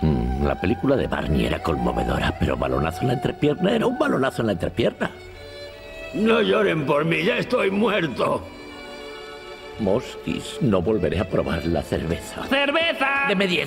Mm, la película de Barney era conmovedora, pero balonazo en la entrepierna era un balonazo en la entrepierna. No lloren por mí, ya estoy muerto. Mosquis, no volveré a probar la cerveza. ¡Cerveza! Deme diez.